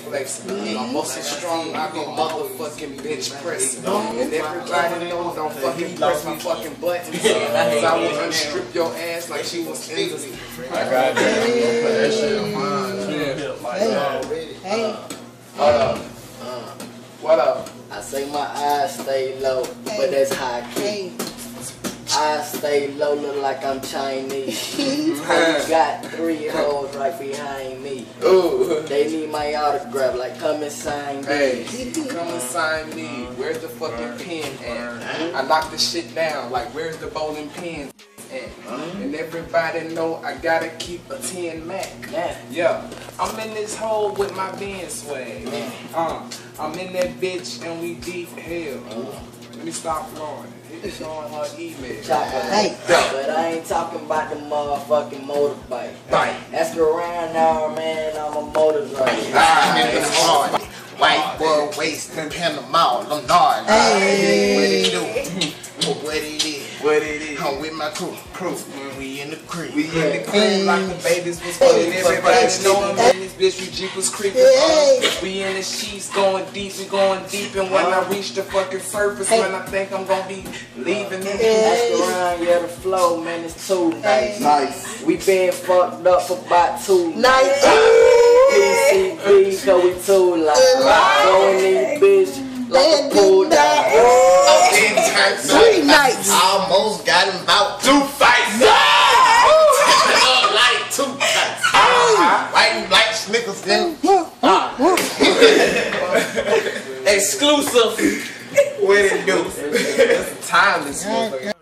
flexing. I'm muscle strong, I be motherfucking bench pressing. And everybody knows don't fucking press my fucking buttons. Cause I will unstrip your ass like she was Italy. I got that. I'm gonna put that shit on mine. Hey, uh, hey, What up? What up? I say my eyes stay low, but that's high key. hey. I stay low, look like I'm Chinese. got three hoes right behind me. Ooh. They need my autograph, like come and sign Hey, me. come and sign me. Where's the fucking pen at? I knocked the shit down. Like, where's the bowling pin at? And everybody know I gotta keep a 10 Mac. Yeah. Yeah, I'm in this hole with my Ben swag. Uh, I'm in that bitch and we deep hell. Let me stop flowing. Hit showing her email. Hey. But I ain't talking about the motherfucking motorbike. Bite. Ask around now, man, I'm a motorcycle. Ah, White boy wasting Panama, I'm not. Hey. What it do? What it is? What it is? I'm with my crew. Crew. We in the creek. We in the crib like the babies was fucking everybody know I'm in this bitch, we jeepers creeping. Hey. We in the sheets going deep, we going deep, and when I reach the fucking surface, when I think I'm gonna be leaving it. around, yeah, the flow, man, it's too nice. Nice. We been fucked up for about two Nice. PCB, cause we too like Going in bitch like a pool down. Nights. Almost got him about two fights. Up like two fights. Uh-huh. White and black Snickers. Then Exclusive. What it do? Timeless, motherfucker.